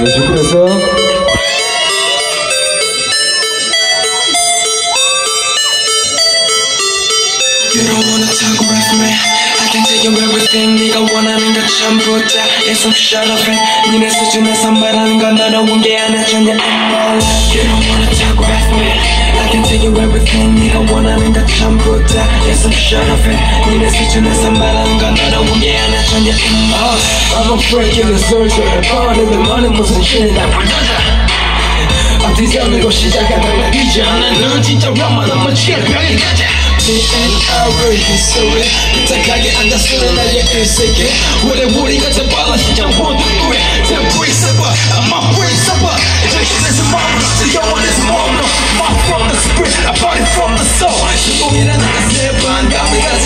네, 준비됐어요? You don't wanna talk with me I can tell you everything 네가 원하는 것 전부 다 Yes I'm shut up and 니네 수준에서 말하는 건 어려운 게 아니야 전혀 I'm all You don't wanna talk with me I can tell you everything 네가 원하는 것 전부 다 Yes I'm shut up and 니네 수준에서 말하는 건 어려운 게 아니야 전혀 I'm all I'm a freak in the surgery 버리는 너는 무슨 신이나 불러자 앞뒤잡는 시작하다 말이지 나는 진짜 원만한 치를 병이 가자 B&R을 히스토리 부탁하게 앉아쓰는 나의 일세계 원래 우리가 더 빨라 시장 본드에 Ten breaks up I'm a breaks up 정신에서 마음으로 영원에서 몸으로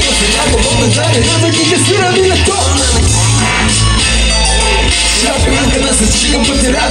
It's the momentami Nawet nie jest wyrami na to Şarkının kınası çıkıp fıtıra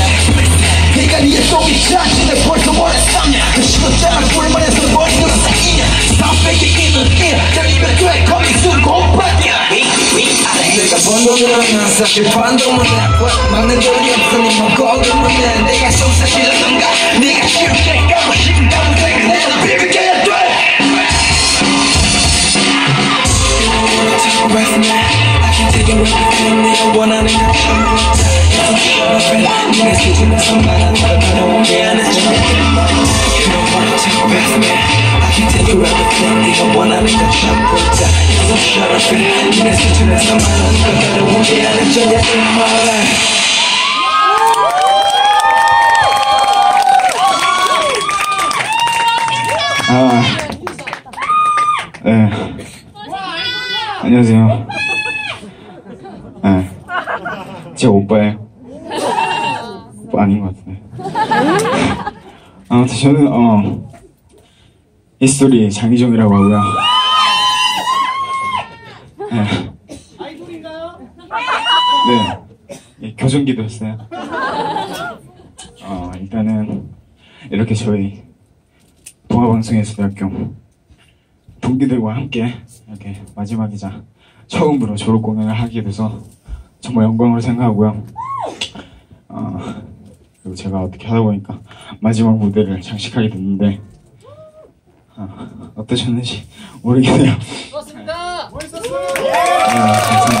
번 돈으로는 사실 반동은 나빠 막는 돈이 없으니 뭐 거금은 내 내가 속삭이려던가 네가 쉽게 까고 싶다고 생각해 비비게 돼 I can take it with me. 네가 원하는 것 전부 다 Yes, I'm sure of it. 니네 수준에서 말하는 건 어려운 게 아니야. You don't wanna take with me. I can take you everything. 네가 원하는 것 전부 다 of it. 니네 수준에서 말하는 life. 아, 네. 안녕하세요. 네. 제 오빠예요. 오빠 아닌 것 같은데. 아무튼 저는, 어, 히스토리 장이정이라고 하고요. 네. 네. 예, 교정기도 했어요. 어, 일단은, 이렇게 저희, 동아방송예술대학교 동기들과 함께 이렇게 마지막이자 처음으로 졸업 공연을 하게 돼서 정말 영광으로 생각하고요. 어, 그리고 제가 어떻게 하다 보니까 마지막 무대를 장식하게 됐는데 어, 어떠셨는지 모르겠네요. 고맙습니다. 네, 감사합니다.